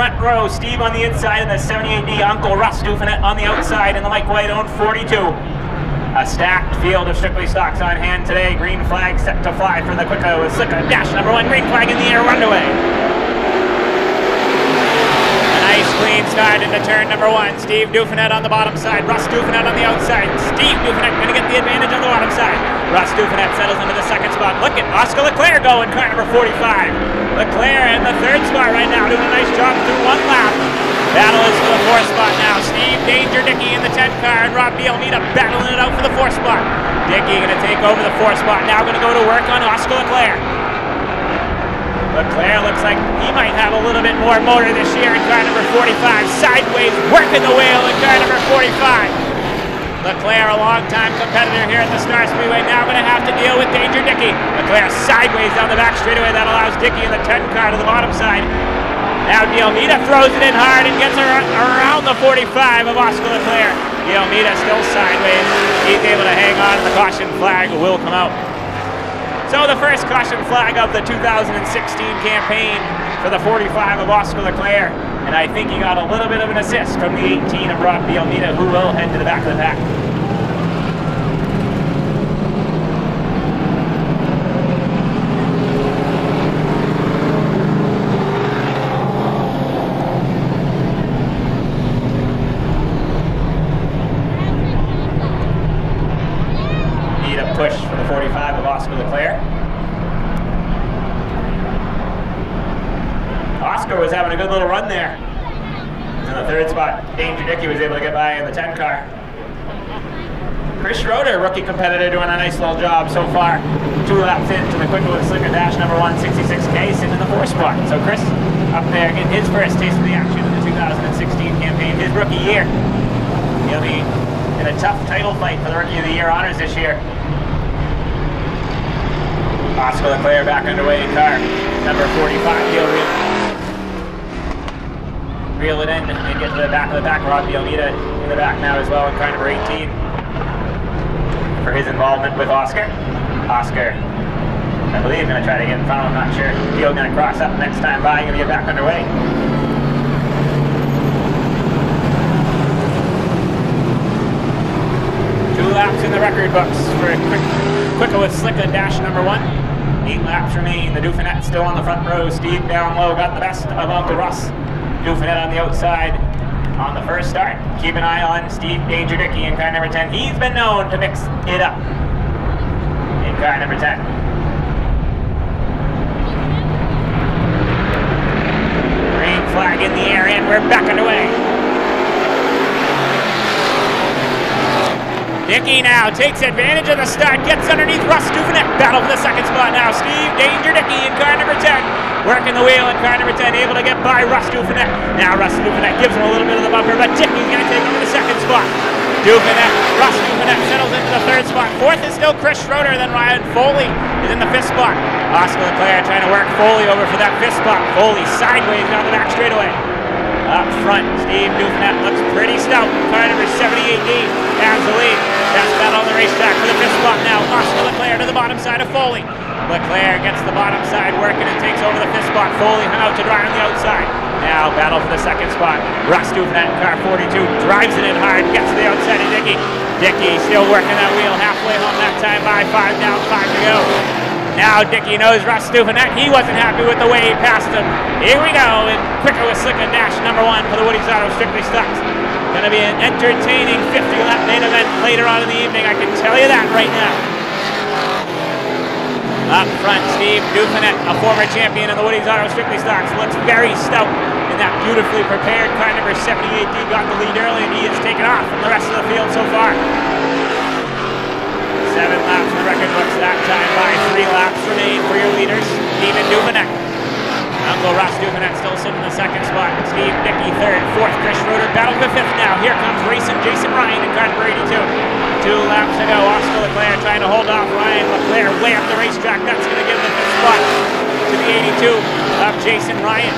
Front row, Steve on the inside, and the 78D Uncle Russ Dufenet on the outside, and the Mike White owned 42. A stacked field of Strictly stocks on hand today. Green flag set to fly for the Quika with uh, Slika. Dash number one, green flag in the air, run away. Nice clean start into turn number one. Steve Dufenet on the bottom side. Russ Dufenet on the outside. Steve Dufenet going to get the advantage on the bottom side. Russ Dufenet settles into the second spot. Look at Oscar Leclerc going car number 45. Leclerc in the third spot right now doing a nice job through one lap. Battle is for the fourth spot now. Steve Danger Dickey in the 10 car and Rob Bielmita battling it out for the fourth spot. Dickey going to take over the fourth spot. Now going to go to work on Oscar Leclerc. Leclerc looks like he might have a little bit more motor this year in car number 45. Sideways, working the wheel in car number 45. Leclerc, a long-time competitor here at the Star Speedway, now going to have to deal with Danger Dickey. Leclerc sideways down the back straightaway. That allows Dickey in the 10 car to the bottom side. Now Diomita throws it in hard and gets around the 45 of Oscar Leclerc. Diomita still sideways. He's able to hang on. The caution flag will come out. So the first caution flag of the 2016 campaign for the 45 of Oscar Leclerc. And I think he got a little bit of an assist from the 18 of Rob Bielmita, who will head to the back of the pack. Push for the 45 of Oscar Leclerc. Oscar was having a good little run there. In the third spot, Danger Dickey was able to get by in the 10 car. Chris Schroeder, rookie competitor, doing a nice little job so far. Two laps into the Quika with Slika Dash number 166K, sitting in the fourth spot. So Chris up there getting his first taste of the action in the 2016 campaign, his rookie year. He'll be in a tough title fight for the Rookie of the Year honors this year. Oscar Leclerc back underway in car. Number 45, he'll reel, reel it in and get to the back of the back. Rob Bielmita in the back now as well in car number 18 for his involvement with Oscar. Oscar, I believe, going to try to get in front I'm Not sure. Field going to cross up next time by. Going to get back underway. Two laps in the record books for quick, with Slika dash number one. Eight laps remain. The Dufenet still on the front row. Steve down low got the best of Uncle Russ. Dufenet on the outside on the first start. Keep an eye on Steve Danger Dickey in car number 10. He's been known to mix it up in car number 10. Green flag in the air and we're back underway. Dickey now takes advantage of the start, gets underneath Russ Dufenet. Battle for the second spot now. Steve Danger Dickey in car number 10. Working the wheel in car number 10, able to get by Russ Dufenet. Now Russ Dufenet gives him a little bit of the bumper, but Dickey's going to take over the second spot. Dufenet, Russ Dufenet settles into the third spot. Fourth is still Chris Schroeder, then Ryan Foley is in the fifth spot. Oscar Leclerc trying to work Foley over for that fifth spot. Foley sideways down the back straightaway. Up front, Steve Dufenet looks pretty stout. Car number 78D has the lead. Best battle on the racetrack for the fifth spot now. Oscar Leclerc to the bottom side of Foley. Leclerc gets the bottom side working and takes over the fifth spot. Foley out to dry on the outside. Now battle for the second spot. Russ Dufenet, car 42, drives it in hard, gets to the outside of Dickey. Dickey still working that wheel halfway home that time by five down, five to go. Now Dickey knows Ross Dufenet. He wasn't happy with the way he passed him. Here we go, and Quika with Slika Dash number one for the Woody's Auto Strictly Stocks. Going to be an entertaining 50 lap main event later on in the evening. I can tell you that right now. Up front, Steve Dufenet, a former champion in the Woody's Auto Strictly Stocks, looks very stout in that beautifully prepared car number 78D. Got the lead early, and he has taken off from the rest of the field so far. Seven laps in the record books that time by three laps remain for your leaders, Steven Dufenet. Uncle Ross Dufenet still sitting in the second spot. Steve Dickey third. Battle for fifth now. Here comes racing Jason Ryan in car number 82. Two laps to go. Oscar Leclerc trying to hold off Ryan Leclerc way up the racetrack. That's going to give the fifth spot to the 82 of Jason Ryan.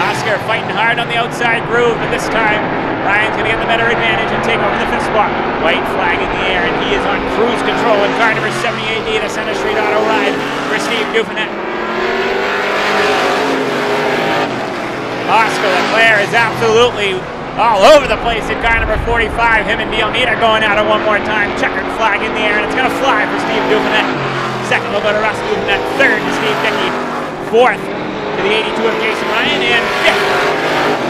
Oscar fighting hard on the outside groove, but this time Ryan's going to get the better advantage and take over the fifth spot. White flag in the air, and he is on cruise control in car number 78D, the Center Street Auto Ride for Steve Dufenet. Oscar Leclerc is absolutely all over the place in car number 45. Him and Neil Mead are going at it one more time. Checkered flag in the air, and it's going to fly for Steve Dufanet. Second will go to Russ Dufanet. Third to Steve Dickey. Fourth to the 82 of Jason Ryan. And fifth,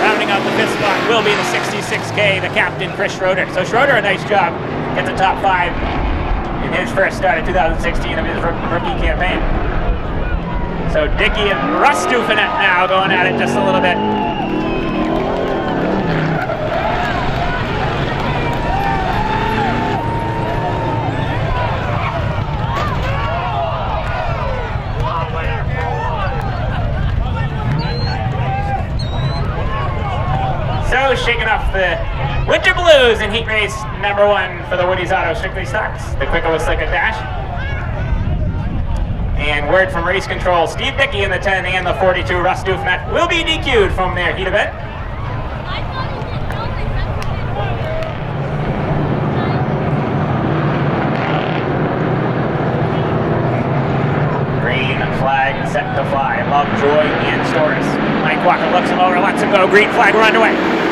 rounding out the fifth spot, will be the 66K, the captain, Chris Schroeder. So Schroeder, a nice job. Gets a top five in his first start of 2016 of his rookie campaign. So Dickey and Russ Dufanet now going at it just a little bit. So shaking off the blues in heat race number one for the Woody's Auto Strictly Stocks. The Quika with Slika dash. And word from race control, Steve Dickey in the 10 and the 42, Russ Dufanet will be DQ'd from their heat event. Green flag set to fly. Lovejoy and Storis. Mike Walker looks him over, lets him go. Green flag, underway.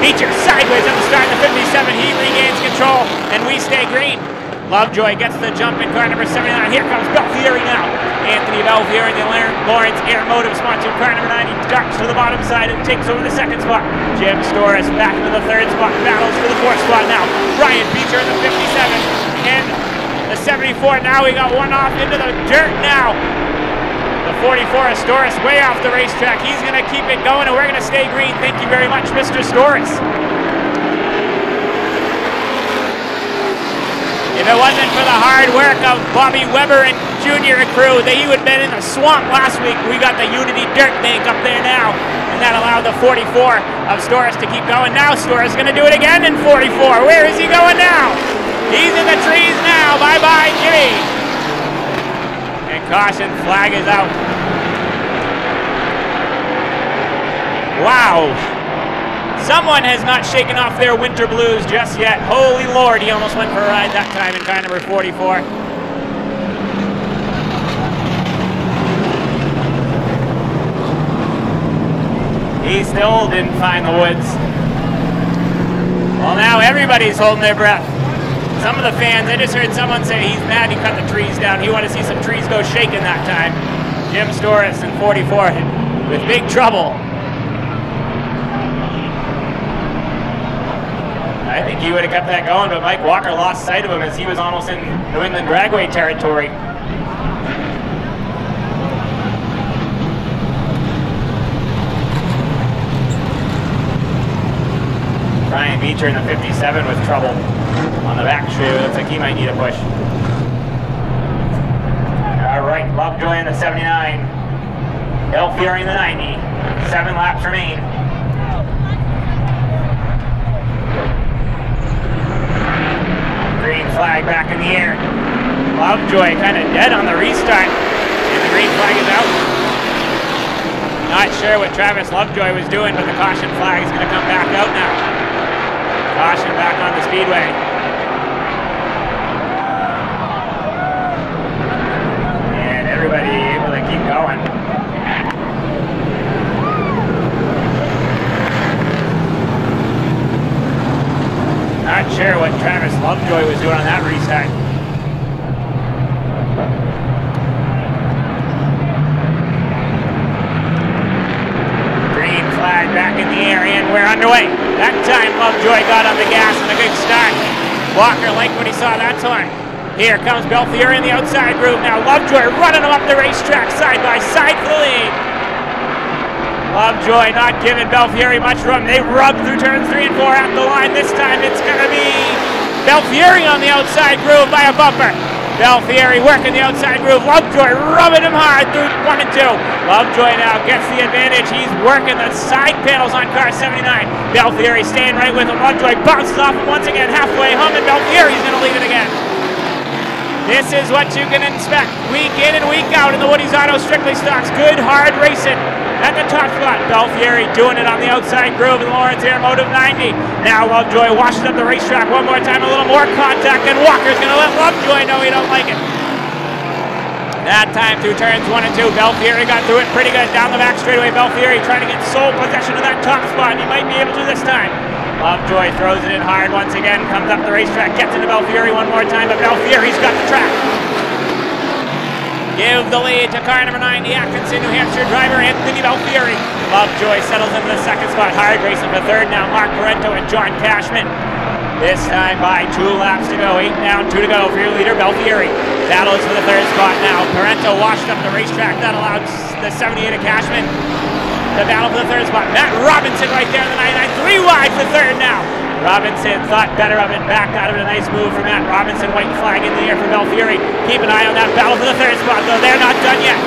Beecher sideways at the start of the 57. He regains control, and we stay green. Lovejoy gets the jump in car number 79. Here comes Belfiore now. Anthony Belfiore, the Lawrence Aeromotive sponsored car number 90, darts to the bottom side and takes over the second spot. Jim Storis back into the third spot, battles for the fourth spot now. Ryan Beecher in the 57 and the 74. Now we got one off into the dirt now. The 44 Storis way off the racetrack. He's going to keep it going, and we're going to stay green. Thank you very much, Mr. Storis. If it wasn't for the hard work of Bobby Weber and Junior and crew, that he would have been in the swamp last week. We got the Unity Dirt Bank up there now, and that allowed the 44 of Storis to keep going. Now Storis is going to do it again in 44. Where is he going now? He's in the trees now. Bye-bye, Jimmy. And caution flag is out. Wow. Someone has not shaken off their winter blues just yet. Holy Lord, he almost went for a ride that time in car number 44. He still didn't find the woods. Well, now everybody's holding their breath. Some of the fans, I just heard someone say he's mad he cut the trees down. He wanted to see some trees go shaking that time. Jim Storis in 44 with big trouble. I think he would have kept that going, but Mike Walker lost sight of him as he was almost in New England dragway territory. Brian Beecher in the 57 with trouble on the back shoe. Looks like he might need a push. All right, Lovejoy in the 79. Belfiore in the 90. Seven laps remain. Green flag back in the air. Lovejoy kind of dead on the restart. And the green flag is out. Not sure what Travis Lovejoy was doing, but the caution flag is going to come back out now. Caution back on the speedway. And everybody able to keep going. Not sure what Travis Lovejoy was doing on that restart. Green flag back in the air and we're underway. That time Lovejoy got on the gas and a good start. Walker liked when he saw that time. Here comes Belfiore in the outside groove now. Lovejoy running him up the racetrack side by side for the lead. Lovejoy not giving Belfiore much room. They rub through turns three and four at the line. This time it's going to be Belfiore on the outside groove by a bumper. Belfiore working the outside groove. Lovejoy rubbing him hard through one and two. Lovejoy now gets the advantage. He's working the side panels on car 79. Belfiore staying right with him. Lovejoy bounces off once again. Halfway home, and Belfiore's going to lead it again. This is what you can expect week in and week out in the Woody's Auto Strictly Stocks. Good, hard racing at the top spot. Belfiore doing it on the outside groove in Lawrence Aeromotive 90. Now Lovejoy washes up the racetrack one more time. A little more contact, and Walker's going to let Lovejoy know he don't like it. That time through turns one and two. Belfieri got through it pretty good down the back straightaway. Belfieri trying to get sole possession of that top spot. He might be able to this time. Lovejoy throws it in hard once again, comes up the racetrack, gets into Belfieri one more time, but Belfieri's got the track. Give the lead to car number nine, the Atkinson, New Hampshire driver, Anthony Belfieri. Lovejoy settles into the second spot. Hard racing for third now. Mark Parento and John Cashman. This time by two laps to go. Eight down, two to go for your leader, Belfieri. Battles for the third spot now. Parento washed up the racetrack. That allowed the 78 of Cashman the battle for the third spot. Matt Robinson right there in the 99. Three wide for third now. Robinson thought better of it, backed out of it. A nice move from Matt Robinson. White flag in the air for Belfieri. Keep an eye on that battle for the third spot, though. They're not done yet.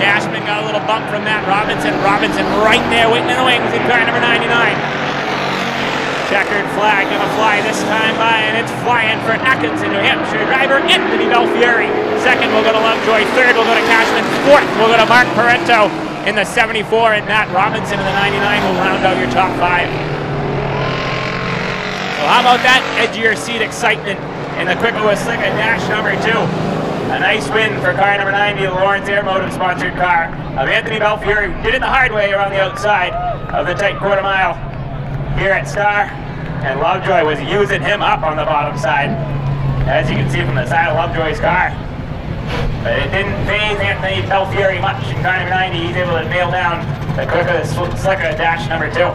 Cashman got a little bump from Matt Robinson. Robinson right there waiting in the wings in car number 99. Checkered flag gonna fly this time by, and it's flying for Atkinson, New Hampshire driver Anthony Belfieri. Second we'll go to Lovejoy. Third we'll go to Cashman. Fourth we'll go to Mark Parento in the 74, and Matt Robinson in the 99 will round out your top five. How about that your seat excitement in the Quika with Slika Dash number two? A nice win for car number 90, the Lawrence Airmotive sponsored car of Anthony Belfieri. Did it the hard way around the outside of the tight quarter mile here at Star, and Lovejoy was using him up on the bottom side, as you can see from the side of Lovejoy's car. But it didn't phase Anthony Belfieri much in car number 90. He's able to nail down the Quika Slika dash number two.